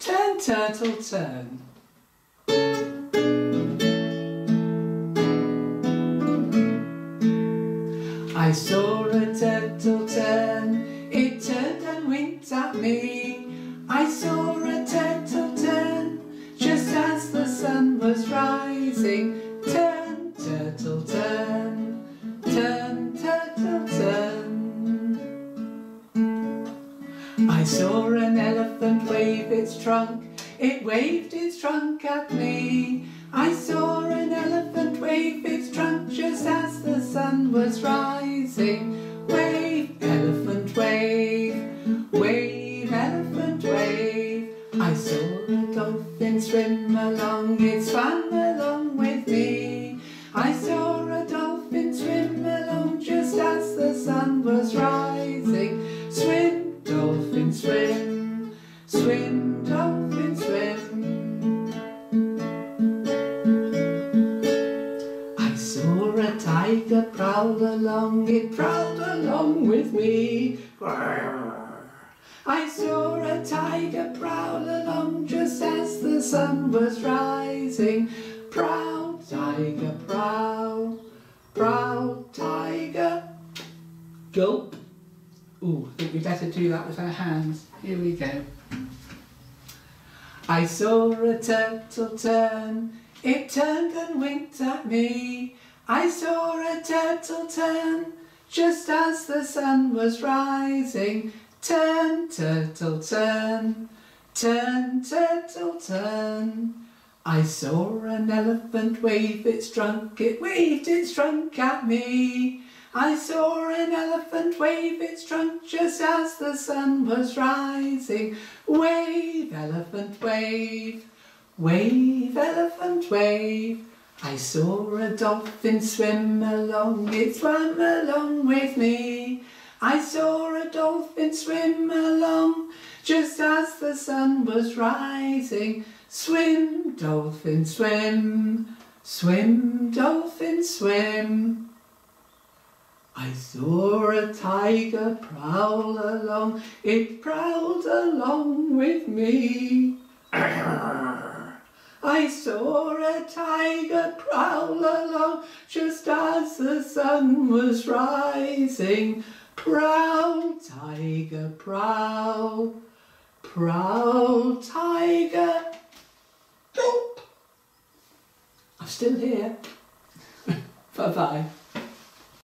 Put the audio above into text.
Turn, turtle, turn. I saw a turtle turn, it turned and winked at me. I saw I saw an elephant wave its trunk, it waved its trunk at me. I saw an elephant wave its trunk just as the sun was rising. Wave, elephant wave, wave, elephant wave. I saw a dolphin swim along, its swam I saw a tiger prowl along, it prowled along with me. I saw a tiger prowl along just as the sun was rising. Prowl, tiger, prowl, prowl, tiger. Gulp. Ooh, I think we better do that with our hands. Here we go. I saw a turtle turn, it turned and winked at me. I saw a turtle turn, just as the sun was rising. Turn, turtle, turn, turn, turtle, turn. I saw an elephant wave its trunk, it waved its trunk at me. I saw an elephant wave its trunk just as the sun was rising. Wave, elephant wave, wave, elephant wave. I saw a dolphin swim along, it swam along with me. I saw a dolphin swim along just as the sun was rising. Swim, dolphin, swim, swim, dolphin, swim. I saw a tiger prowl along, it prowled along with me. I saw a tiger prowl along just as the sun was rising. Prowl, tiger, prowl, prowl, tiger. I'm still here. Bye-bye.